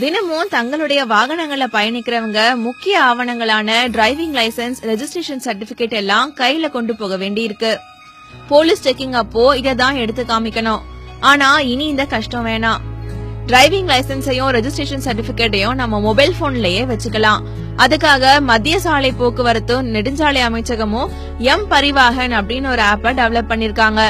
தினமும் தங்களுடைய வாகனங்களில் பயணிக்கிறவங்க முக்கிய ஆவணங்களான டிரைவிங் லைசென்ஸ் ரெஜிஸ்ட்ரேஷன் சர்டிபிகேட் எல்லாம் கையில கொண்டு போக வேண்டியிருக்கு. போலீஸ் செக்கிங் அப்போ இதை தான் எடுத்து காமிக்கணும். ஆனா இனி இந்த கஷ்டம் வேணாம். டிரைவிங் லைசென்ஸையும் ரெஜிஸ்ட்ரேஷன் சர்டிபிகேட்டையும் நம்ம மொபைல் போன்லயே வச்சுக்கலாம். அதுக்காக மத்திய சாலை போக்குவரத்து நெடுஞ்சாலை அமைச்சகமும் எம் பரிவாகன் அப்படின்னு ஒரு ஆப்பை டெவலப் பண்ணிருக்காங்க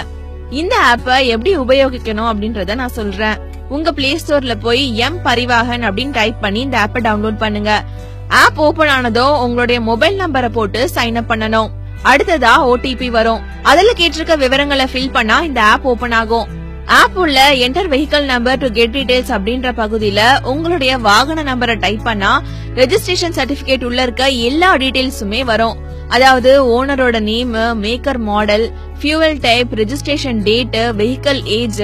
இந்த ஆப்பை எப்படி உபயோகிக்கணும் அப்படின்றத நான் சொல்றேன். உங்க பிளே ஸ்டோர்ல போய் எம் பரிவாகன் அப்படின்னு டைப் பண்ணி இந்த ஆப்பை டவுன்லோட் பண்ணுங்க. ஆப் ஓபன் ஆனதும் உங்களுடைய மொபைல் நம்பரை போட்டு சைன் அப் பண்ணணும். அடுத்ததா ஓடிபி வரும். அதுல கேட்டிருக்க விவரங்களை ஃபில் பண்ணா இந்த ஆப் ஓபன் ஆகும். ஆப் உள்ள enter vehicle number to get details அப்படின்ற பகுதியில உங்களுடைய வாகன நம்பரை டைப் பண்ணா ரெஜிஸ்ட்ரேஷன் சர்டிபிகேட் உள்ள இருக்க எல்லா டீடைல்ஸுமே வரும். அதாவது ஓனரோட name maker model fuel type registration date vehicle age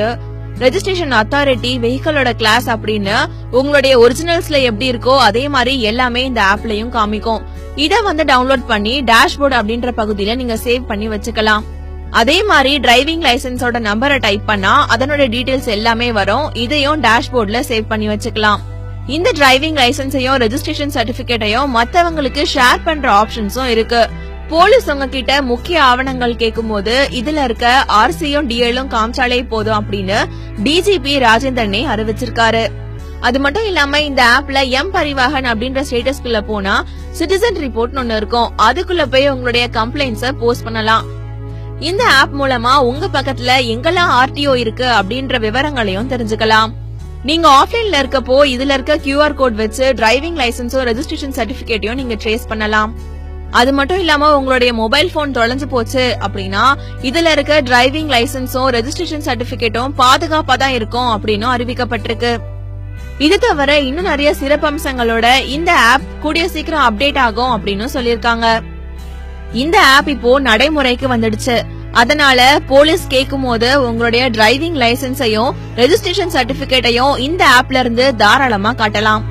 registration authority வெஹிக்கிளோட class அப்படின்னு உங்களுடைய ஒரிஜினல்ஸ்ல எப்படி இருக்கோ அதே மாதிரி எல்லாமே இந்த ஆப்லயும் காமிக்கும். இத வந்து டவுன்லோட் பண்ணி டேஷ்போர்ட் அப்படின்ற பகுதியில நீங்க சேவ் பண்ணி வச்சுக்கலாம். அதே மாதிரி டிரைவிங் லைசென்ஸோட நம்பரை டைப் பண்ணா அதனோட டீடைல்ஸ் எல்லாமே வரும். இதையும் டேஷ்போர்ட்ல சேவ் பண்ணி வச்சுக்கலாம். இந்த டிரைவிங் லைசென்ஸையும் ரெஜிஸ்ட்ரேஷன் சர்டிபிகேட்டையும் மத்தவங்களுக்கு ஷேர் பண்ற ஆப்ஷன்ஸும் இருக்கு. போலீஸ் உங்ககிட்ட முக்கிய ஆவணங்கள் கேட்கும்போது இதுல இருக்க ஆர்சியும் டிஎலும் காமிச்சாலே போதும் அப்படின்னு டிஜிபி ராஜேந்திரனே அறிவிச்சிருக்காரு. அது மட்டும் இல்லாம இந்த ஆப்ல எம் பரிவாகன் அப்படின்ற ஸ்டேட்டஸ்குள்ள போனா சிட்டிசன் ரிப்போர்ட் ஒண்ணு இருக்கும். அதுக்குள்ள போய் உங்களுடைய கம்ப்ளைண்ட்ஸ போஸ்ட் பண்ணலாம். இந்த ஆப் மூலமா உங்க பக்கத்துல எங்கெல்லாம் ஆர்டிஓ இருக்கு அப்படின்ற விவரங்களையும் தெரிஞ்சுக்கலாம். நீங்க ஆஃப்லைன்ல இருக்கப்போ இதுல இருக்க கியூஆர் கோட் வச்சு டிரைவிங் லைசன்ஸோ ரெஜிஸ்ட்ரேஷன் சர்டிபிகேட்டையும் நீங்க ட்ரேஸ் பண்ணலாம். அது மட்டும் இல்லாம உங்களுடைய மொபைல் போன் தொலைஞ்சு போச்சு அப்படின்னா இதுல இருக்க டிரைவிங் லைசென்ஸும் ரெஜிஸ்ட்ரேஷன் சர்டிபிகேட்டும் பாதுகாப்பா தான் இருக்கும் அப்படின்னும் அறிவிக்கப்பட்டிருக்கு. இது தவிர இன்னும் நிறைய சிறப்பம்சங்களோட இந்த ஆப் கூடிய சீக்கிரம் அப்டேட் ஆகும் அப்படின்னு சொல்லிருக்காங்க இந்த ஆப் இப்போ நடைமுறைக்கு வந்துடுச்சு. அதனால போலீஸ் கேட்கும் போது உங்களுடைய டிரைவிங் லைசன்ஸையும் ரெஜிஸ்ட்ரேஷன் சர்டிபிகேட்டையும் இந்த ஆப்ல இருந்து தாராளமா காட்டலாம்.